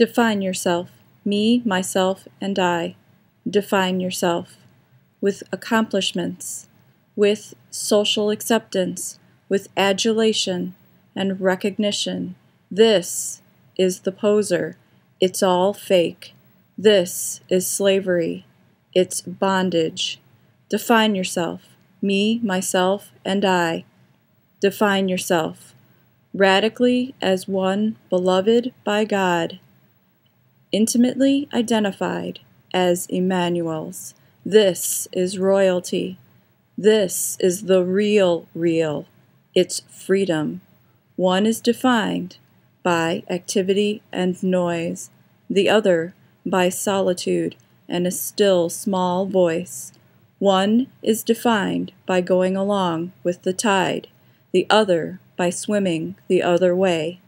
Define yourself, me, myself, and I. Define yourself with accomplishments, with social acceptance, with adulation and recognition. This is the poser. It's all fake. This is slavery. It's bondage. Define yourself, me, myself, and I. Define yourself radically as one beloved by God, intimately identified as Emmanuel's. This is royalty. This is the real real. It's freedom. One is defined by activity and noise, the other by solitude and a still small voice. One is defined by going along with the tide, the other by swimming the other way.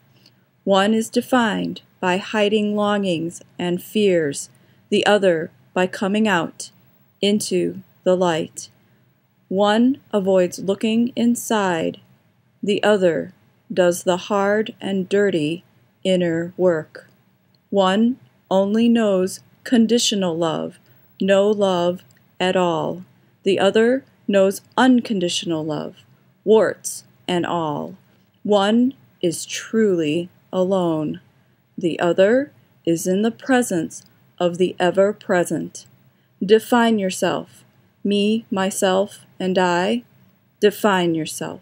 One is defined by hiding longings and fears, the other by coming out into the light. One avoids looking inside, the other does the hard and dirty inner work. One only knows conditional love, no love at all. The other knows unconditional love, warts and all. One is truly alone. The other is in the presence of the ever present. Define yourself. Me, myself, and I. Define yourself.